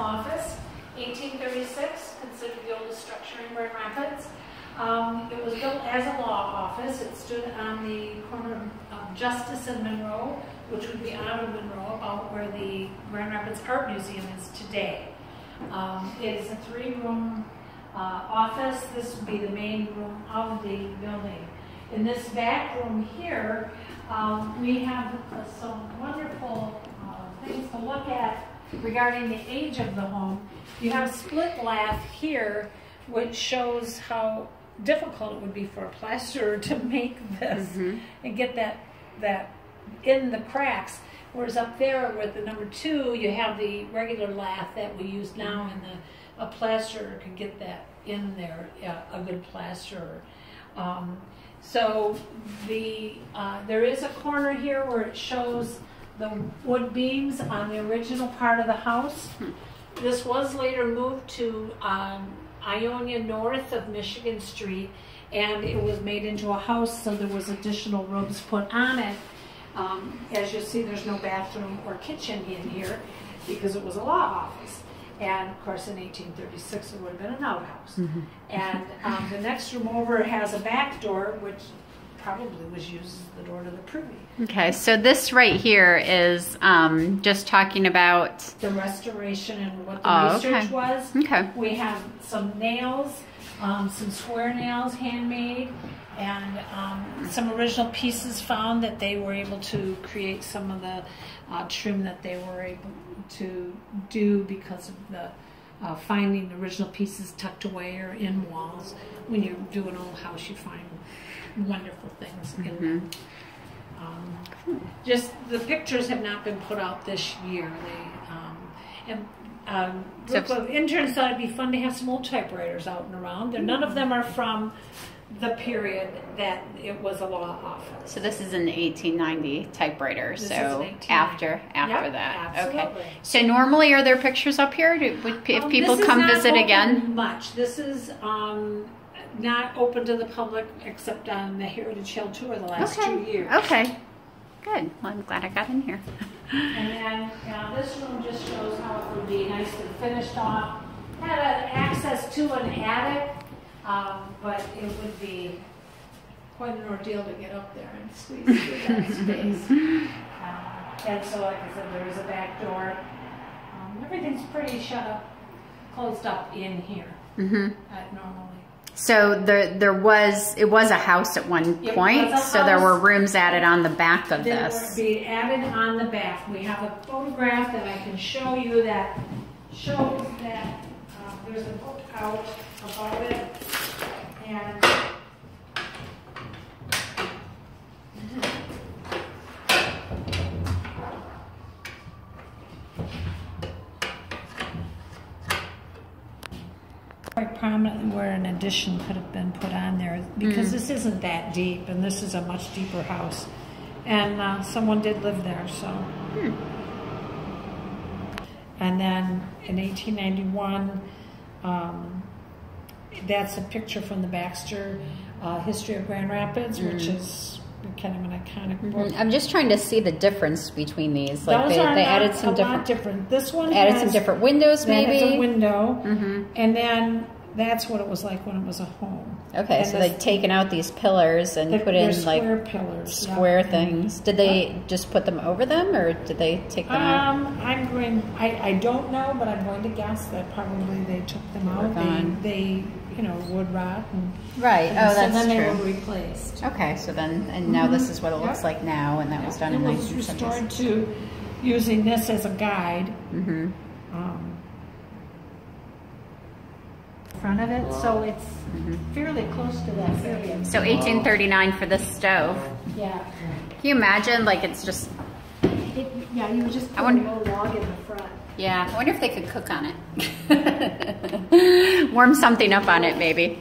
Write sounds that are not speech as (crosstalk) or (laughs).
office, 1836, considered the oldest structure in Grand Rapids. Um, it was built as a law office. It stood on the corner of Justice and Monroe, which would be out of Monroe, about where the Grand Rapids Art Museum is today. Um, it is a three-room uh, office. This would be the main room of the building. In this back room here, um, we have some wonderful uh, things to look at regarding the age of the home. You have split lath here, which shows how difficult it would be for a plasterer (laughs) to make this Mhm. and get that that in the cracks. Whereas up there with the number two, you have the regular lath that we use now, and the a plasterer could get that in there, yeah, a good plasterer. Um, so the uh, there is a corner here where it shows the wood beams on the original part of the house. This was later moved to um, Ionia north of Michigan Street, and it was made into a house, so there was additional rooms put on it. Um, as you see, there's no bathroom or kitchen in here because it was a law office. And of course, in 1836, it would have been an outhouse. And um, the next room over has a back door, which probably was used as the door to the privy. Okay, so this right here is um, just talking about. The restoration and what the Oh, research okay. was. Okay. We have some nails, um, some square nails handmade, and um, some original pieces found that they were able to create some of the uh, trim that they were able to do because of the uh, finding original pieces tucked away or in walls. When you do an old house, you find wonderful things in them. Um, just the pictures have not been put out this year. They um, and um, group of interns thought it'd be fun to have some old typewriters out and around. None of them are from the period that it was a law office. So this is an 1890 typewriter. This so an 1890. after after Yep, that. absolutely. Okay. So normally, are there pictures up here? Do, would, if Um, people come visit again? Much. This is um, not open to the public except on the Heritage Hill tour the last two years. Okay. Good. Well, I'm glad I got in here. And then uh, this room just shows how it would be nicely finished off. Had an access to an attic, um, but it would be quite an ordeal to get up there and squeeze through that (laughs) space. Um, and so, like I said, there is a back door. Um, everything's pretty shut up, closed up in here hmm uh, normally. So there there was it was a house at one It point. So there were rooms added on the back of There this. will be added on the back. We have a photograph that I can show you that shows that uh, there's a book out about it. And quite prominently where an addition could have been put on there because this isn't that deep and this is a much deeper house. And uh, someone did live there, so. And then in 1891, um, that's a picture from the Baxter uh, History of Grand Rapids, which is kind of an iconic book. I'm just trying to see the difference between these. Like Those they, are they added some different different. This one added has, some different windows Then it's a maybe. window, Mhm. and then that's what it was like when it was a home. Okay, And so they've taken out these pillars and They're- put in like square pillars. yeah. square things. Did they just put them over them, or did they take them out? Um, I'm going. I, I don't know, but I'm going to guess that probably they took them They out. They, gone. they, you know, wood rot and. Right. and Oh, so that's then they true. were replaced. Okay, so then and now this is what it looks Yep. like now, and that was done in it was 1970s. restored to using this as a guide. hmm Um, front of it, so it's mm-hmm. fairly close to that area. So 1839 for this stove. Yeah. Can you imagine? Like it's just It, yeah, you would just I put wonder- a log in the front. yeah. I wonder if they could cook on it. (laughs) Warm something up on it, maybe.